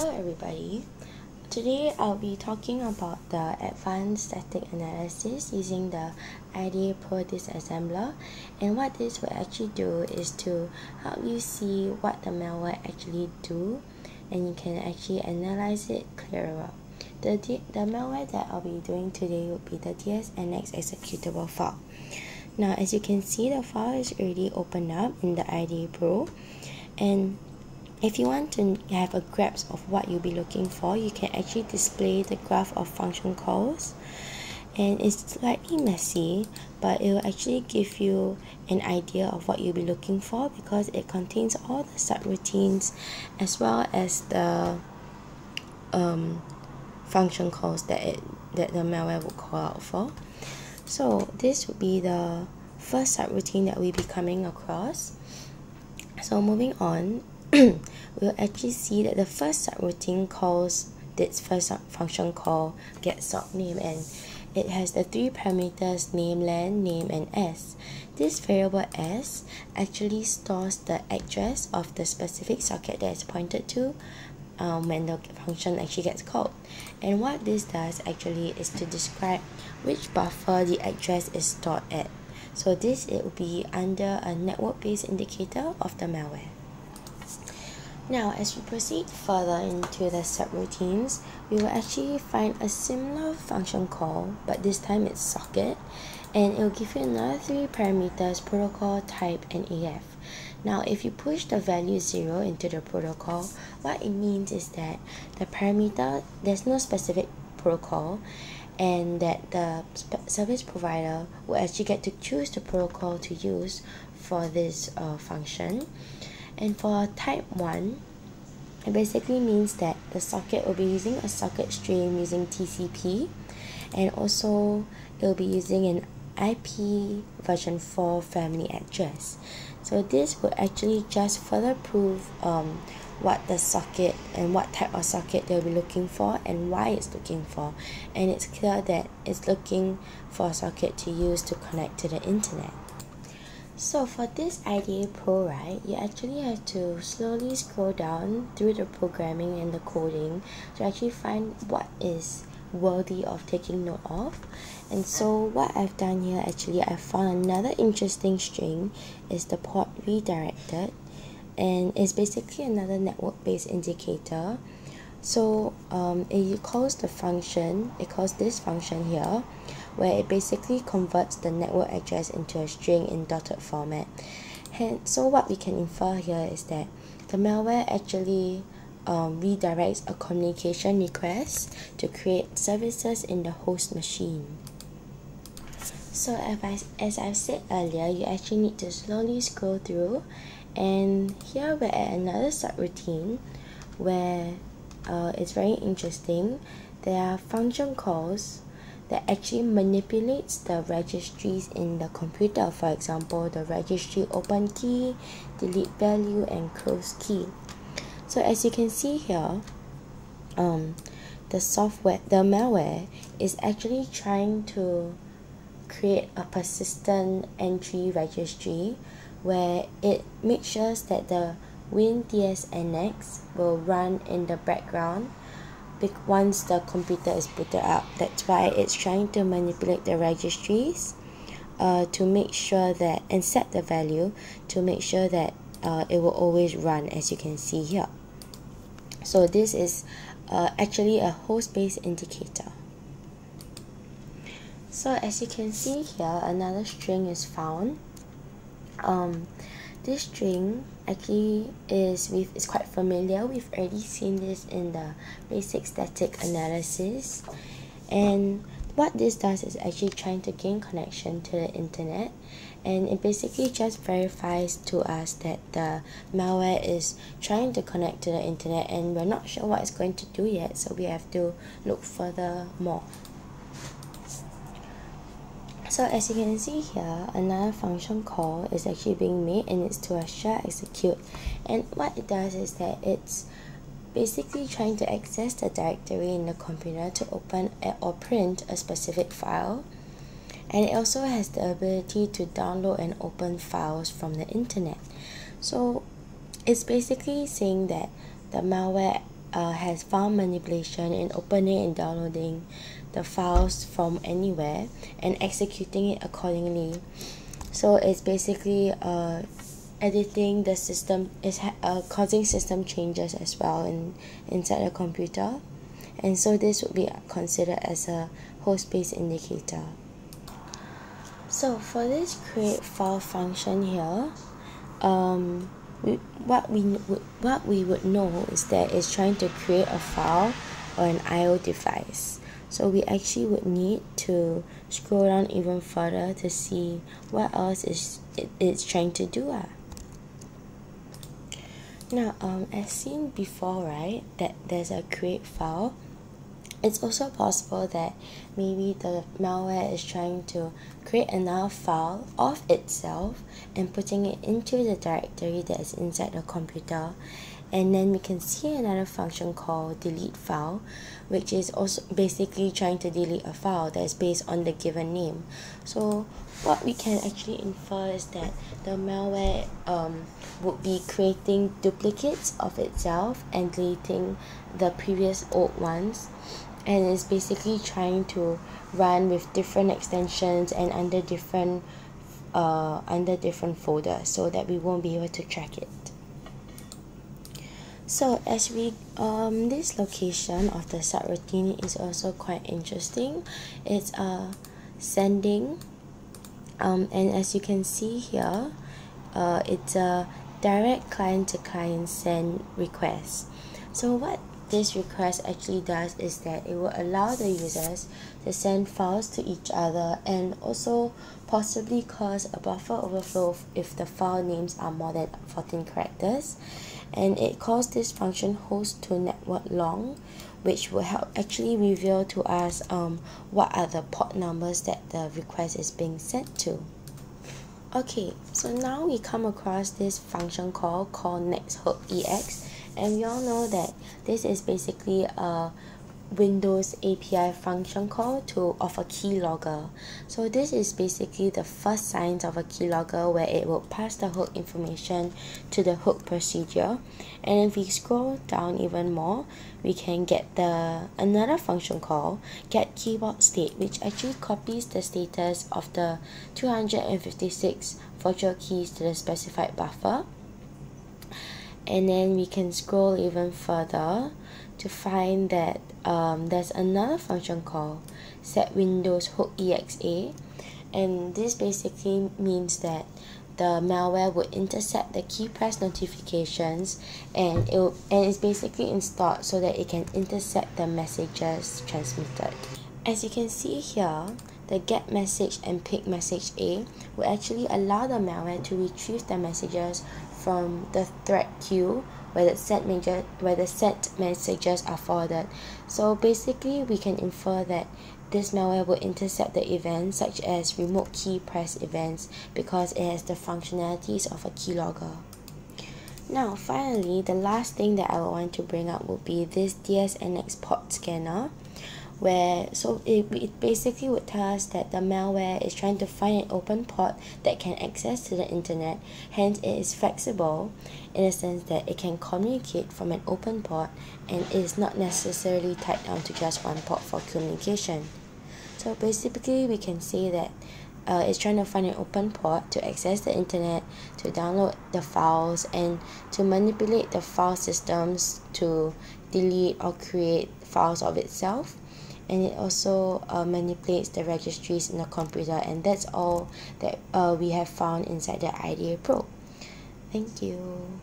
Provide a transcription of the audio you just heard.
Hello everybody. Today I'll be talking about the advanced static analysis using the IDA Pro disassembler and what this will actually do is to help you see what the malware actually do and you can actually analyze it clearer. The, the malware that I'll be doing today will be the DSNX executable file. Now as you can see the file is already opened up in the IDA Pro and if you want to have a grasp of what you'll be looking for, you can actually display the graph of function calls. And it's slightly messy, but it will actually give you an idea of what you'll be looking for because it contains all the subroutines as well as the um, function calls that it that the malware will call out for. So this would be the first subroutine that we'll be coming across. So moving on, we'll actually see that the first subroutine calls this first function call get sock name and it has the three parameters name len name and s. This variable s actually stores the address of the specific socket that is pointed to um, when the function actually gets called. And what this does actually is to describe which buffer the address is stored at. So this it will be under a network based indicator of the malware now, as we proceed further into the subroutines, we will actually find a similar function call, but this time it's socket, and it will give you another three parameters, protocol, type, and AF. Now, if you push the value 0 into the protocol, what it means is that the parameter, there's no specific protocol, and that the service provider will actually get to choose the protocol to use for this uh, function. And for type 1, it basically means that the socket will be using a socket stream using TCP and also it will be using an IP version 4 family address. So this will actually just further prove um, what the socket and what type of socket they'll be looking for and why it's looking for. And it's clear that it's looking for a socket to use to connect to the internet. So for this IDA Pro, right, you actually have to slowly scroll down through the programming and the coding to actually find what is worthy of taking note of. And so what I've done here, actually, I found another interesting string is the port redirected. And it's basically another network-based indicator. So um, it calls the function, it calls this function here, where it basically converts the network address into a string in dotted format. And so what we can infer here is that the malware actually um, redirects a communication request to create services in the host machine. So as, I, as I've said earlier, you actually need to slowly scroll through and here we're at another subroutine where uh, it's very interesting. There are function calls that actually manipulates the registries in the computer. For example the registry open key delete value and close key. So as you can see here um, the software the malware is actually trying to create a persistent entry registry where it makes sure that the WinDSNX will run in the background once the computer is booted up that's why it's trying to manipulate the registries uh, to make sure that and set the value to make sure that uh, it will always run as you can see here. So this is uh, actually a host-based indicator. So as you can see here another string is found. Um, this string actually is with is quite familiar. We've already seen this in the basic static analysis. And what this does is actually trying to gain connection to the internet. And it basically just verifies to us that the malware is trying to connect to the internet and we're not sure what it's going to do yet so we have to look further more so as you can see here, another function call is actually being made and it's to a shell execute. And what it does is that it's basically trying to access the directory in the computer to open or print a specific file. And it also has the ability to download and open files from the internet. So it's basically saying that the malware uh, has file manipulation in opening and downloading the files from anywhere and executing it accordingly. So it's basically uh, editing the system is uh, causing system changes as well in inside the computer. And so this would be considered as a host-based indicator. So for this create file function here um, what we what we would know is that it's trying to create a file or an I/O device so we actually would need to scroll down even further to see what else is it, it's trying to do ah. now um as seen before right that there's a create file it's also possible that maybe the malware is trying to create another file of itself and putting it into the directory that is inside the computer. And then we can see another function called delete file which is also basically trying to delete a file that is based on the given name. So what we can actually infer is that the malware um, would be creating duplicates of itself and deleting the previous old ones and it's basically trying to run with different extensions and under different uh, under different folders so that we won't be able to track it. So as we um this location of the subroutine is also quite interesting. It's uh sending um and as you can see here uh it's a direct client to client send request. So what this request actually does is that it will allow the users to send files to each other and also possibly cause a buffer overflow if the file names are more than 14 characters and it calls this function host to network long which will help actually reveal to us um, what are the port numbers that the request is being sent to. Okay, so now we come across this function call called nextHookEX and we all know that this is basically a Windows API function call to of a keylogger. So this is basically the first signs of a keylogger where it will pass the hook information to the hook procedure. And if we scroll down even more, we can get the another function call get keyboard state which actually copies the status of the 256 virtual keys to the specified buffer and then we can scroll even further to find that um, there's another function called set windows hook exa and this basically means that the malware would intercept the key press notifications and it and it's basically installed so that it can intercept the messages transmitted. As you can see here, the get message and peek message A will actually allow the malware to retrieve the messages from the thread queue where the set major where the set messages are forwarded. So basically we can infer that this malware will intercept the events such as remote key press events because it has the functionalities of a keylogger. Now finally the last thing that I want to bring up would be this DSNX port scanner where so it, it basically would tell us that the malware is trying to find an open port that can access to the internet. Hence it is flexible in a sense that it can communicate from an open port and is not necessarily tied down to just one port for communication. So basically we can say that uh, it's trying to find an open port to access the internet, to download the files, and to manipulate the file systems to delete or create files of itself and it also uh, manipulates the registries in the computer and that's all that uh, we have found inside the IDA Pro. Thank you.